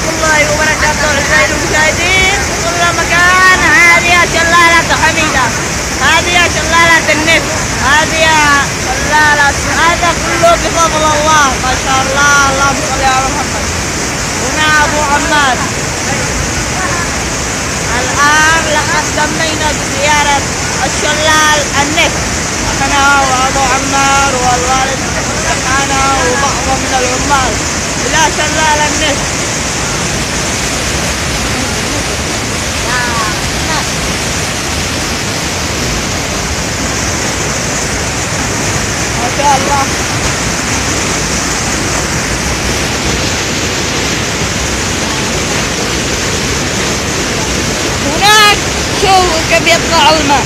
ورحمة الله وبركاته. أعزائي المشاهدين كل مكان. هذه شلالة حميدة. هذه شلالة النت. هذه شلالة هذا كله بفضل الله. ما شاء الله. اللهم صل على محمد. هنا أبو عمار الآن لقد تمينا بزيارة الشلال النت. أنا وأبو عمار والوالد معنا وبعض من العمال. إلى شلال النت. شاء الله. هناك شوفوا كيف يطلع الماء.